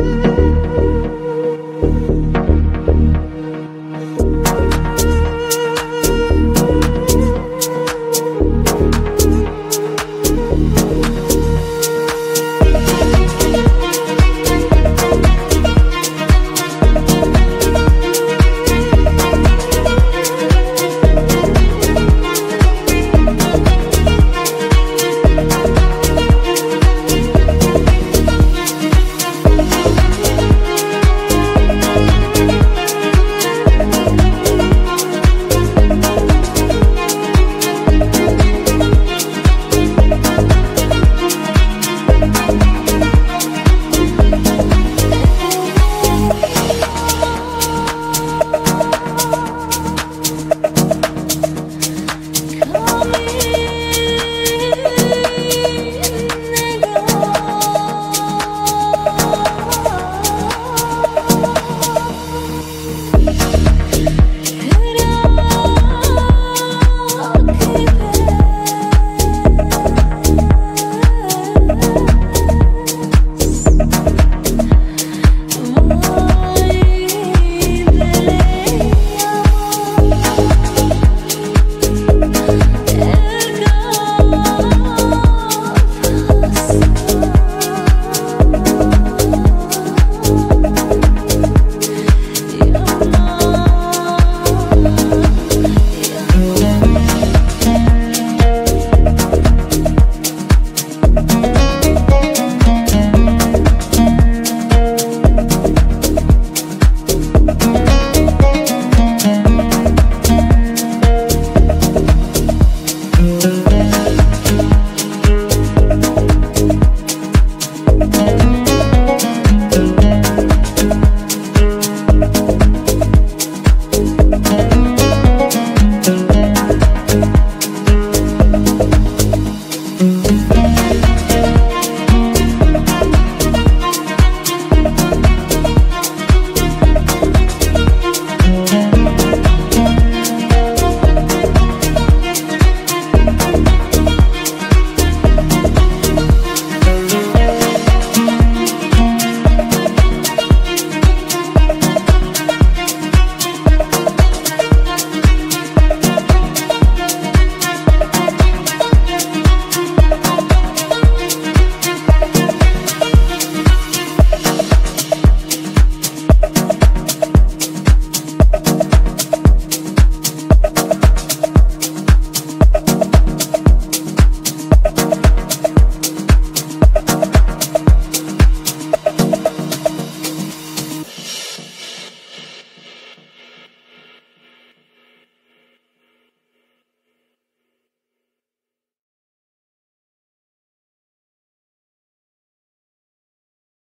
you.